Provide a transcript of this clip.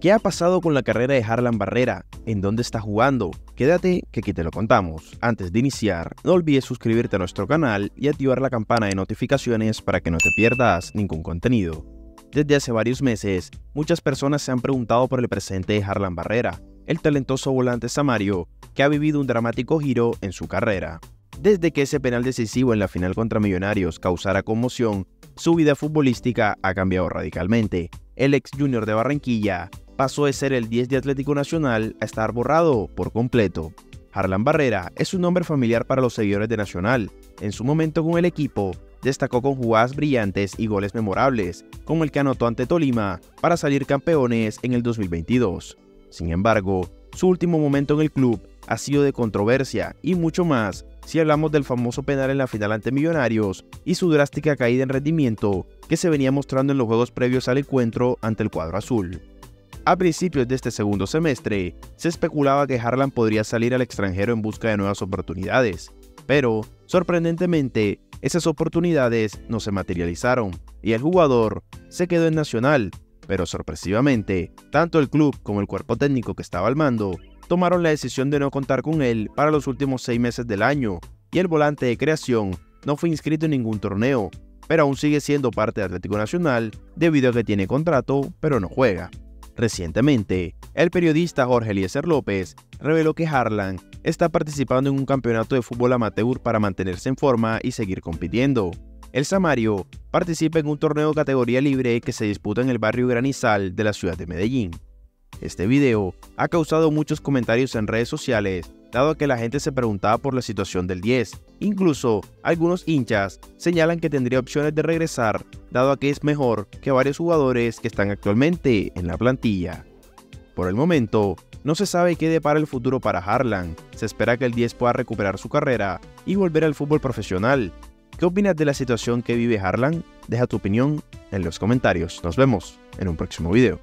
¿Qué ha pasado con la carrera de Harlan Barrera? ¿En dónde está jugando? Quédate que aquí te lo contamos. Antes de iniciar, no olvides suscribirte a nuestro canal y activar la campana de notificaciones para que no te pierdas ningún contenido. Desde hace varios meses, muchas personas se han preguntado por el presente de Harlan Barrera, el talentoso volante samario que ha vivido un dramático giro en su carrera. Desde que ese penal decisivo en la final contra Millonarios causara conmoción, su vida futbolística ha cambiado radicalmente. El ex junior de Barranquilla pasó de ser el 10 de Atlético Nacional a estar borrado por completo. Harlan Barrera es un nombre familiar para los seguidores de Nacional. En su momento con el equipo, destacó con jugadas brillantes y goles memorables, como el que anotó ante Tolima para salir campeones en el 2022. Sin embargo, su último momento en el club ha sido de controversia y mucho más si hablamos del famoso penal en la final ante Millonarios y su drástica caída en rendimiento que se venía mostrando en los juegos previos al encuentro ante el cuadro azul. A principios de este segundo semestre, se especulaba que Harlan podría salir al extranjero en busca de nuevas oportunidades, pero, sorprendentemente, esas oportunidades no se materializaron y el jugador se quedó en Nacional, pero sorpresivamente, tanto el club como el cuerpo técnico que estaba al mando tomaron la decisión de no contar con él para los últimos seis meses del año, y el volante de creación no fue inscrito en ningún torneo, pero aún sigue siendo parte de Atlético Nacional debido a que tiene contrato pero no juega. Recientemente, el periodista Jorge Eliezer López reveló que Harlan está participando en un campeonato de fútbol amateur para mantenerse en forma y seguir compitiendo. El Samario participa en un torneo categoría libre que se disputa en el barrio Granizal de la ciudad de Medellín. Este video ha causado muchos comentarios en redes sociales, dado que la gente se preguntaba por la situación del 10. Incluso, algunos hinchas señalan que tendría opciones de regresar, dado que es mejor que varios jugadores que están actualmente en la plantilla. Por el momento, no se sabe qué depara el futuro para Harlan. Se espera que el 10 pueda recuperar su carrera y volver al fútbol profesional. ¿Qué opinas de la situación que vive Harlan? Deja tu opinión en los comentarios. Nos vemos en un próximo video.